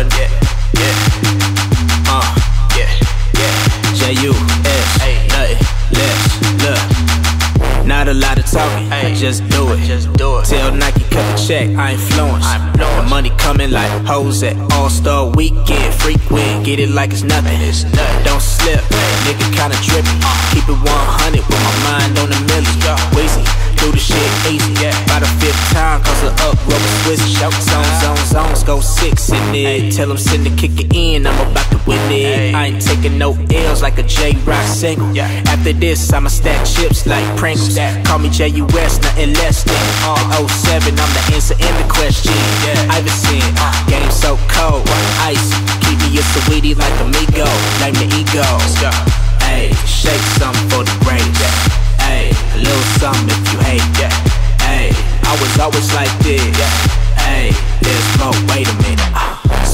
sudden. Yeah, yeah. Uh, yeah, yeah. J U S, nothing less. Look, not a lot of talking, just do it. Just do it. Tell Nike cut the check, I influence. I influence. The money coming like hoes at All Star Weekend. Frequent, get it like it's nothing. It's nothing. Don't slip, nigga kinda drippy. Keep it 100 with my mind on the milli. Weezy, do the shit easy. By the fifth time, cause the up rubber switch. Zone, zone, zones, go six in it. Tell them send the kicker in, I'm about to win it. I ain't taking no L's like a J Rock single. After this, I'ma stack chips like Pringles. Call me J.U.S., nothing less than. Like 07, I'm the answer in the question. I've been Iverson, game so cold, ice. Keep me a sweetie like amigo. Name the ego. Ayy, shake some for the brains. Ayy, a little something if you hate. Ayy, I was always like this.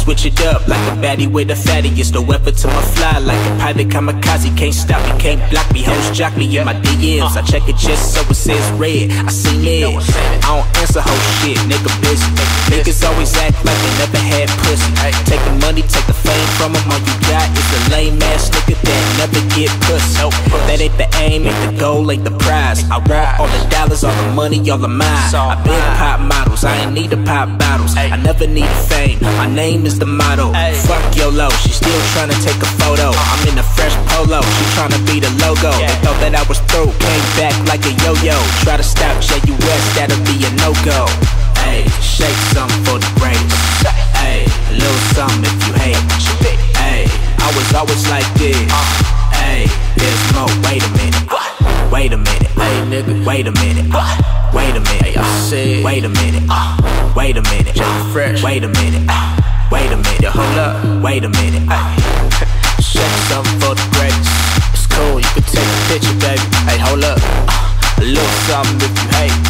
Switch it up like a baddie with a fatty. It's the weapon to my fly like a private kamikaze. Can't stop me, can't block me. Hoes jock me in my DMs. I check it just so it says red. I seen it. I don't answer whole shit, nigga busy. Niggas always act like they never had pussy. Take the money, take the fame from them. All you got is a lame ass get. That ain't the aim, ain't the goal, ain't the prize. I want all the dollars, all the money, all the mine. I been pop models, I ain't need to pop bottles. I never need fame, my name is the motto. Fuck YOLO, she still tryna take a photo. I'm in a fresh polo, she tryna be the logo. They thought that I was through, came back like a yo-yo. Try to stop JUS, that'll be a no-go. Ayy, shake some for the brains. Ayy, a little something if you hate. Ayy, I was always like this. Wait a minute. Ayy, nigga. Wait a minute. Wait a minute. I uh, said. Wait a minute. Uh, uh, wait a minute. fresh. Wait a minute. Wait a minute. Hold up. Wait a minute. Shake something for the greatest. It's cool. You can take a picture, baby. Hey, hold up. A little something if you hate.